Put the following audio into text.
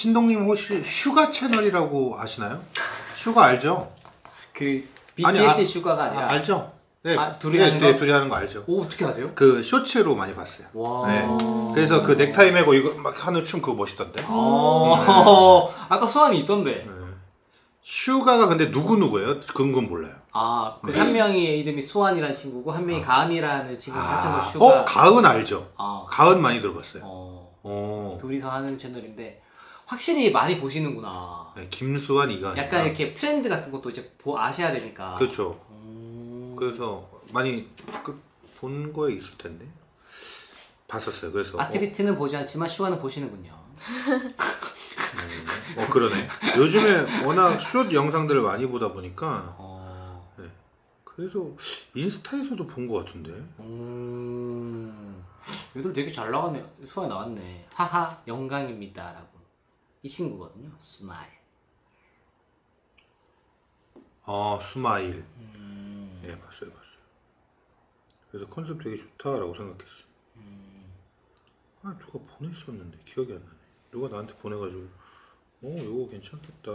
신동님 혹시 수가 채널이라고 아시나요? 수가 알죠? 그 아니, BTS의 아- 슈가가 아니라 아, 알죠? 네, 아, 둘이 네, 하는 네, 거? 둘이 하는 거 알죠? 오 어떻게 아세요? 그 쇼츠로 많이 봤어요. 와. 네. 그래서 그 넥타이 매고 이거 막 하는 춤 그거 멋있던데. 어, 아까 수환이 있던데. 네. 수가가 근데 누구 누구예요? 그건 몰라요. 아, 그 한 명이 이름이 수환이라는 친구고 한 명이 가은이라는 친구 합쳐서 아, 수가. 어 가은 알죠? 아, 가은 많이 들어봤어요. 어, 어, 둘이서 하는 채널인데 확실히 많이 보시는구나. 네, 김수환 이가은. 약간 이렇게 트렌드 같은 것도 이제 보, 아셔야 되니까. 그렇죠. 음, 그래서 많이 그, 본 거에 있을 텐데 봤었어요. 그래서 아트비트는 보지 않지만 수가는 보시는군요. 어, 어, 그러네. 요즘에 워낙 숏 영상들을 많이 보다 보니까 어, 그래서 인스타에서도 본 것 같은데. 음, 얘네들 되게 잘 나갔네. 수가 나왔네. 하하, 영광입니다라고. 이 친구거든요. 스마일. 아 스마일. 음, 예 봤어요 봤어요. 그래서 컨셉 되게 좋다라고 생각했어. 음. 아 누가 보냈었는데 기억이 안 나네. 누가 나한테 보내가지고 어 이거 괜찮겠다.